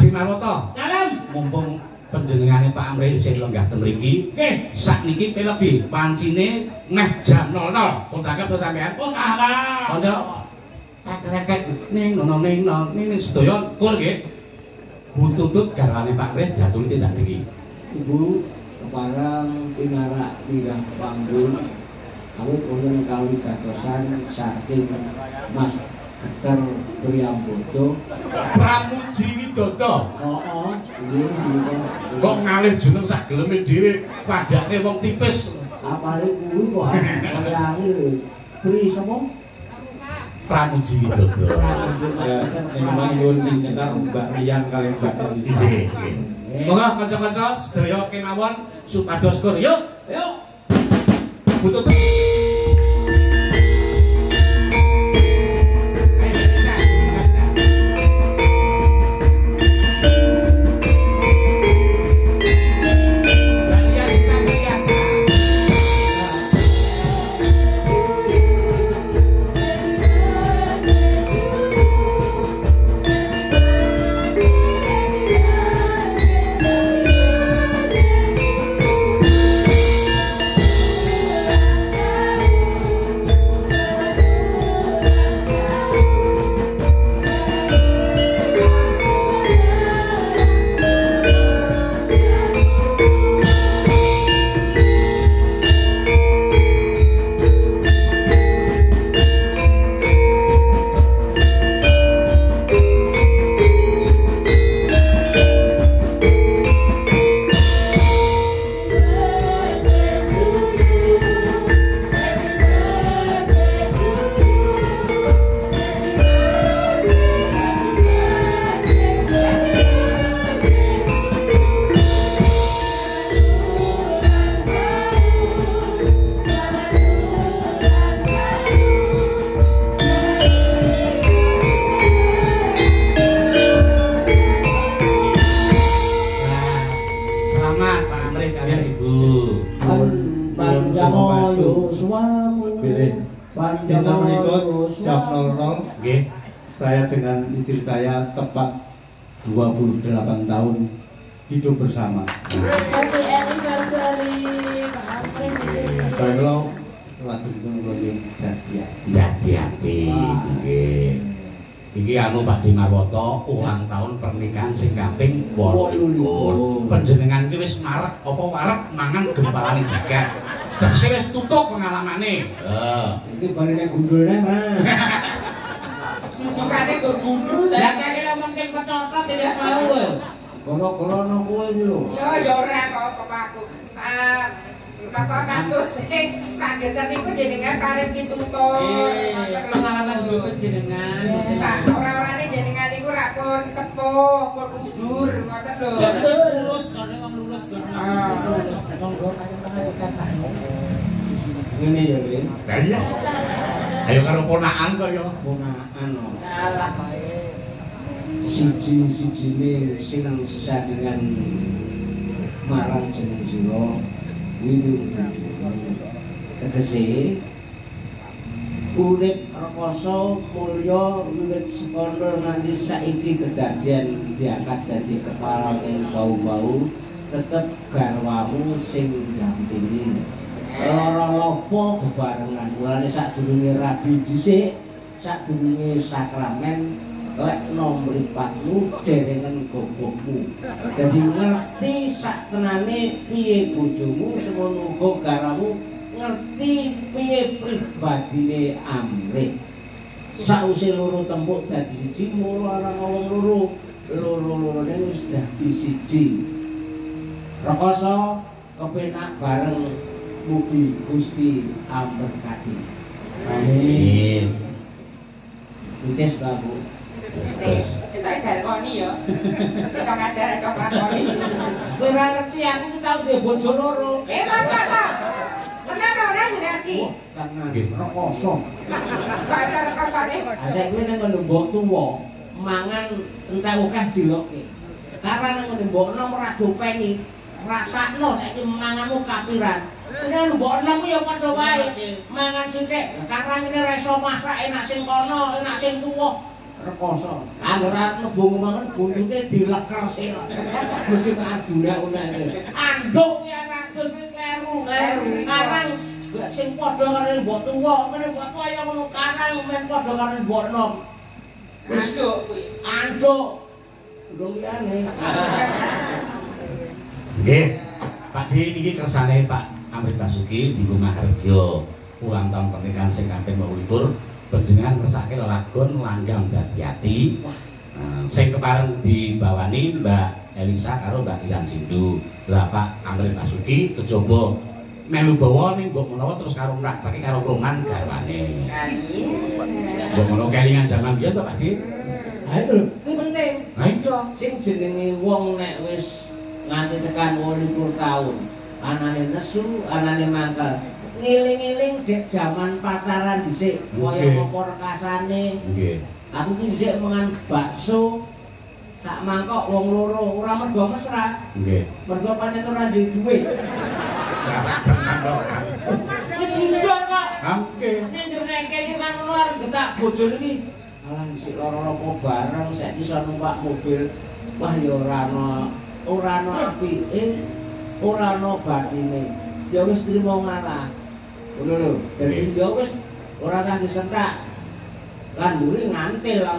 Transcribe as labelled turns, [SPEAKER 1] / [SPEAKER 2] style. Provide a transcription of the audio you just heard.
[SPEAKER 1] Pak Dimarwoto.
[SPEAKER 2] Dalam.
[SPEAKER 1] Mumpung panjenengane Pak Amri sing lenggah ten mriki.
[SPEAKER 2] Nggih.
[SPEAKER 1] Sakniki pelegi pancine meh jam 00. Pun tanggap to sampean?
[SPEAKER 2] Oh, kalah.
[SPEAKER 1] Kondo tek ning nono ning nono ning sedaya kur nggih. Bututut garwane Pak Amri diatur tindak niki.
[SPEAKER 3] Ibu barang pinarak pindah panggul kami punya kali gatosan saking Mas Keter Priambodo
[SPEAKER 1] Pramuji iki
[SPEAKER 3] dodo. Oh,
[SPEAKER 1] Kok ngalih jeneng sak geleme dhewe padake wong tipis.
[SPEAKER 3] Apale kuwi kok kaya angel. Pri sapa?
[SPEAKER 1] Pramuji
[SPEAKER 3] dodo. Memang
[SPEAKER 4] ya, nyuwun sinten Mbak Rian kalian Mbak Nisi.
[SPEAKER 1] Iya, iya. Monggo kanca-kanca sedaya kemawon supados kur. Yuk.
[SPEAKER 2] Yuk.
[SPEAKER 4] Butuh 00
[SPEAKER 1] Nggih.
[SPEAKER 4] saya dengan istri saya tepat 28 tahun hidup bersama.
[SPEAKER 5] Happy anniversary
[SPEAKER 4] kalau lagu itu mulai dadi ya.
[SPEAKER 1] Hati-hati. Nggih. Iki anu Pak Dimarwoto ulang tahun pernikahan sing kaping 28. Panjenengan iki wis marek apa warek mangan gempalane jagat. Tegese wis tutup pengalamane. Heeh.
[SPEAKER 3] iki balene gundul neh ra
[SPEAKER 2] Sukane gur gundul. Lah kene ngomong ke petotot tidak mau.
[SPEAKER 3] kono-kono no kowe iki lho
[SPEAKER 6] Ya ya ora kok kok aku. Ah Bapak maksud Pak Geter niku jenengan karep ditutup.
[SPEAKER 2] pengalaman hidup jenengan.
[SPEAKER 6] Pak ora-orane jenengan niku ra pun sepuh, pun ujur, ngoten lho.
[SPEAKER 2] Terus lulus karena wong lulus karena wis lulus. Monggo panjenengan dikatakan.
[SPEAKER 3] ngene ya Le
[SPEAKER 1] Lah iya. Ayo karo ponakan kok ya.
[SPEAKER 3] ponakan no
[SPEAKER 6] Alah.
[SPEAKER 3] siji-sijine sing sesandingan marang jeneng sira wilu tegese urip rekoso mulya wiwit sekono nganti saiki kedadian diangkat dadi kepala ing bau-bau tetep garwamu sing ndampingi lara lopo bebarengan mulane sadurunge rabi dhisik sadurunge sakramen lek nomripatmu jerengan gobokmu. Dadi ngerti sak tenane piye bojomu semono uga garamu ngerti piye pribadine amrih sause loro tembuk dadi siji mulu ana wong loro loro-lorone wis dadi siji rekoso kepenak bareng mugi Gusti amberkati
[SPEAKER 4] Amin.
[SPEAKER 3] Wis ta Bu
[SPEAKER 6] titik dalkoni ya. Iso ngajar iso lakoni.
[SPEAKER 3] Kowe ora ngerti aku ki tau duwe bojo loro.
[SPEAKER 6] Eh masa ta? Tenan ora
[SPEAKER 1] Nggih.
[SPEAKER 3] Asek kuwi nang mbok tuwa, mangan entek akeh dilokke. Karena nang ngono mbok enom ora dopeni, rasakno saiki manganmu kapiran. Kuwi mbok enom ya padha wae. Mangan sithik, karena ngene ora iso masak enak sing kono, enak sing tuwa. rekoso. Angger arep mlebu ngomongan buntute dilekersi. Mesti aduna unake. Anduk ya ratus kuwi kleru.
[SPEAKER 6] Kleru.
[SPEAKER 3] Karang sing padha karo mbok tuwa, ngene mbok tuwa ya ngono karang men padha karo mbok nom.
[SPEAKER 6] Anduk kuwi.
[SPEAKER 3] Anduk. Ndung liyane.
[SPEAKER 1] Nggih. Pak Di niki kersane Pak Amrit Basuki di Harjo ulang tahun pernikahan sing kaping 28 panjenengan ngersake lelagon langgam dadi ati. Nah, sing kepareng dibawani Mbak Elisa karo Mbak Ilan Sindu. Lah Pak Amrit Basuki kejaba melu bawa ning mbok menawa terus karo mrakteke karo Roman garwane.
[SPEAKER 6] Kali.
[SPEAKER 1] Mbok menawa kelingan jaman biyen to Pak Di.
[SPEAKER 3] Ha itu lho, kuwi penting.
[SPEAKER 1] Nah iya.
[SPEAKER 3] Sing jenenge wong nek wis nganti tekan 28 tahun, anane nesu, anane mangkel. Ngiling-iling dek jaman pacaran dhisik, kaya apa rekasane.
[SPEAKER 1] Nggih.
[SPEAKER 3] Aku ki dhisik mangan bakso sak mangkok wong loro, ora mergo mesra,
[SPEAKER 1] Nggih.
[SPEAKER 3] mergo pancen ora duwe. Jujur kok.
[SPEAKER 1] Nggih.
[SPEAKER 3] Nek jurek iki kan luar getak bojone iki. Alah sik loro-loro bareng saiki iso numpak mobil. Wah ya ora ana ora ana apike, ora ana batine. Ya wis trimo ngalah. Ngono lho. Dadi ya wis ora kasih sentak. Kan mburi ngantil lah